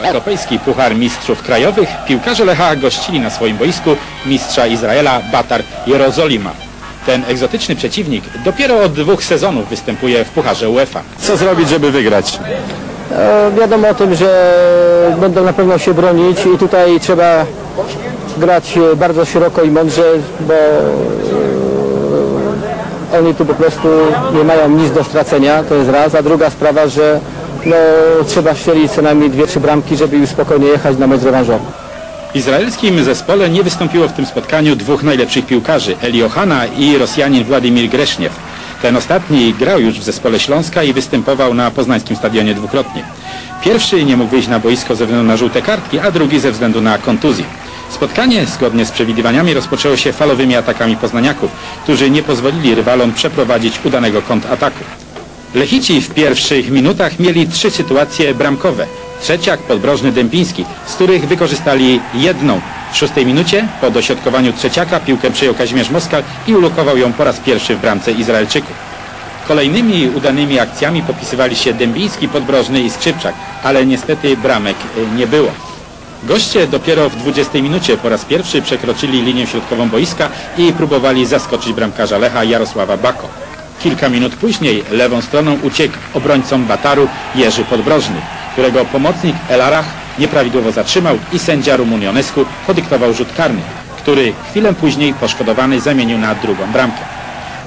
Europejski Puchar Mistrzów Krajowych piłkarze Lecha gościli na swoim boisku mistrza Izraela Batar Jerozolima. Ten egzotyczny przeciwnik dopiero od dwóch sezonów występuje w Pucharze UEFA. Co zrobić, żeby wygrać? E, Wiadomo o tym, że będą na pewno się bronić i tutaj trzeba grać bardzo szeroko i mądrze, bo e, oni tu po prostu nie mają nic do stracenia, to jest raz, a druga sprawa, że no, trzeba strzelić co najmniej dwie, trzy bramki, żeby już spokojnie jechać na mecz rewanżowy. W izraelskim zespole nie wystąpiło w tym spotkaniu dwóch najlepszych piłkarzy, Eli Ohana i Rosjanin Władimir Greszniew. Ten ostatni grał już w zespole Śląska i występował na poznańskim stadionie dwukrotnie. Pierwszy nie mógł wyjść na boisko ze względu na żółte kartki, a drugi ze względu na kontuzję. Spotkanie, zgodnie z przewidywaniami, rozpoczęło się falowymi atakami poznaniaków, którzy nie pozwolili rywalom przeprowadzić udanego kontrataku. Lechici w pierwszych minutach mieli trzy sytuacje bramkowe. Trzeciak, Podbrożny, Dębiński, z których wykorzystali jedną. W szóstej minucie, po dośrodkowaniu trzeciaka, piłkę przyjął Kazimierz Moskal i ulokował ją po raz pierwszy w bramce Izraelczyków. Kolejnymi udanymi akcjami popisywali się Dębiński, Podbrożny i Skrzypczak, ale niestety bramek y, nie było. Goście dopiero w 20 minucie po raz pierwszy przekroczyli linię środkową boiska i próbowali zaskoczyć bramkarza Lecha Jarosława Bako. Kilka minut później lewą stroną uciekł obrońcą Bataru Jerzy Podbrożny, którego pomocnik Elarach nieprawidłowo zatrzymał i sędzia Rumun Ionescu podyktował rzut karny, który chwilę później poszkodowany zamienił na drugą bramkę.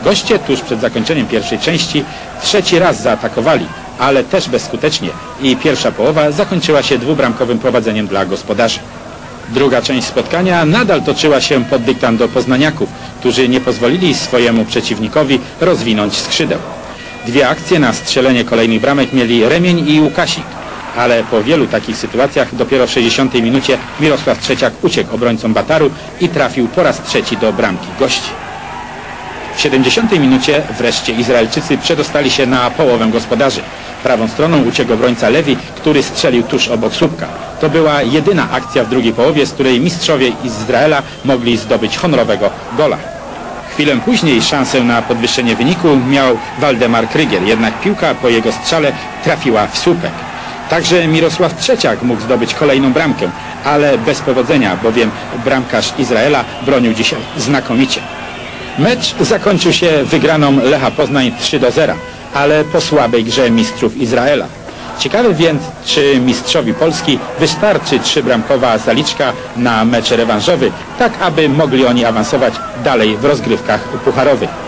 Goście tuż przed zakończeniem pierwszej części trzeci raz zaatakowali, ale też bezskutecznie i pierwsza połowa zakończyła się dwubramkowym prowadzeniem dla gospodarzy. Druga część spotkania nadal toczyła się pod dyktando poznaniaków, którzy nie pozwolili swojemu przeciwnikowi rozwinąć skrzydeł. Dwie akcje na strzelenie kolejnych bramek mieli Remień i Łukasik, ale po wielu takich sytuacjach dopiero w 60 minucie Mirosław Trzeciak uciekł obrońcom Bataru i trafił po raz trzeci do bramki gości. W 70 minucie wreszcie Izraelczycy przedostali się na połowę gospodarzy. Prawą stroną uciekł obrońca Lewi, który strzelił tuż obok słupka. To była jedyna akcja w drugiej połowie, z której mistrzowie Izraela mogli zdobyć honorowego gola. Chwilę później szansę na podwyższenie wyniku miał Waldemar Krygier, jednak piłka po jego strzale trafiła w słupek. Także Mirosław Trzeciak mógł zdobyć kolejną bramkę, ale bez powodzenia, bowiem bramkarz Izraela bronił dzisiaj znakomicie. Mecz zakończył się wygraną Lecha Poznań 3 do 0, ale po słabej grze mistrzów Izraela. Ciekawe więc, czy mistrzowi Polski wystarczy trzybramkowa zaliczka na mecz rewanżowy, tak aby mogli oni awansować dalej w rozgrywkach pucharowych.